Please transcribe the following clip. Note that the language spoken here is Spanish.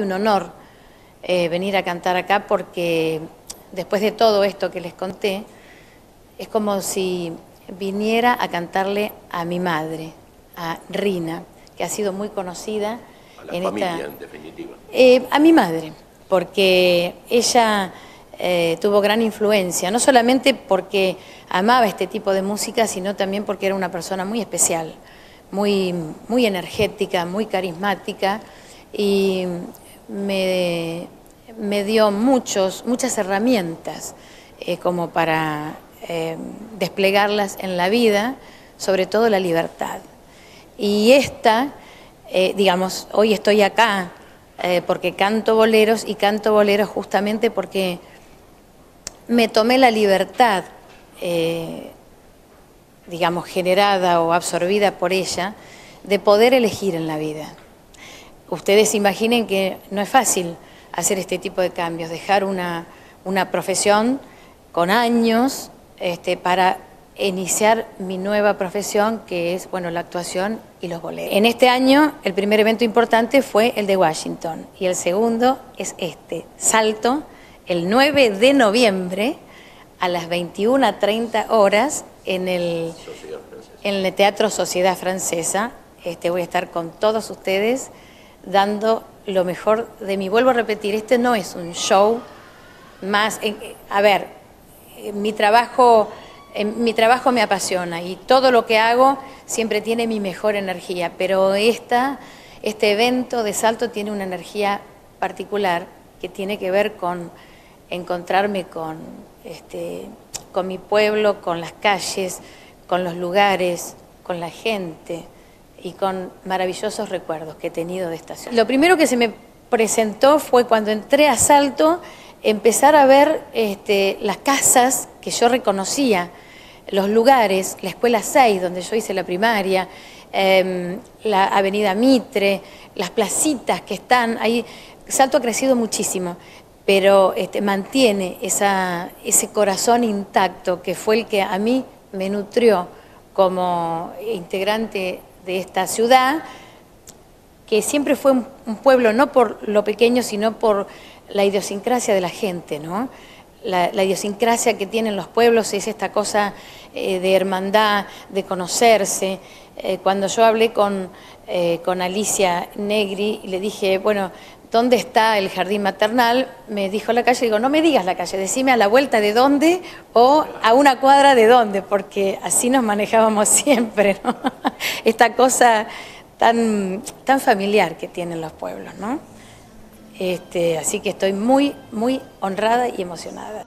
Un honor eh, venir a cantar acá porque después de todo esto que les conté, es como si viniera a cantarle a mi madre, a Rina, que ha sido muy conocida. A la en familia, esta, en definitiva. eh, a mi madre, porque ella eh, tuvo gran influencia, no solamente porque amaba este tipo de música, sino también porque era una persona muy especial, muy, muy energética, muy carismática y me, me dio muchos, muchas herramientas eh, como para eh, desplegarlas en la vida, sobre todo la libertad. Y esta, eh, digamos, hoy estoy acá porque canto boleros y canto boleros justamente porque me tomé la libertad, digamos, generada o absorbida por ella, de poder elegir en la vida. Ustedes imaginen que no es fácil hacer este tipo de cambios, dejar una, una profesión con años este, para iniciar mi nueva profesión, que es bueno, la actuación y los boleros. En este año, el primer evento importante fue el de Washington y el segundo es este, Salto, el 9 de noviembre a las 21.30 horas en el, en el Teatro Sociedad Francesa. Este, voy a estar con todos ustedes dando lo mejor de mí. Vuelvo a repetir, este no es un show más... a ver, eh, mi trabajo, eh, mi trabajo me apasiona y todo lo que hago siempre tiene mi mejor energía, pero esta, este evento de salto tiene una energía particular que tiene que ver con encontrarme con, este, con mi pueblo, con las calles, con los lugares, con la gente y con maravillosos recuerdos que he tenido de esta ciudad. Lo primero que se me presentó fue cuando entré a Salto, empezar a ver este, las casas que yo reconocía, los lugares, la Escuela 6, donde yo hice la primaria, em, la Avenida Mitre, las placitas que están ahí. Salto ha crecido muchísimo, pero este, mantiene ese corazón intacto que fue el que a mí me nutrió como integrante de esta ciudad, que siempre fue un, pueblo no por lo pequeño, sino por la idiosincrasia de la gente, ¿no? La, la idiosincrasia que tienen los pueblos es esta cosa eh, de hermandad, de conocerse. Eh, cuando yo hablé con, eh, con Alicia Negri y le dije, bueno, ¿dónde está el jardín maternal? Me dijo la calle, digo, no me digas la calle, decime a la vuelta de dónde o a una cuadra de dónde, porque así nos manejábamos siempre, ¿no? Esta cosa tan, tan familiar que tienen los pueblos, ¿no? Este, así que estoy muy, muy honrada y emocionada.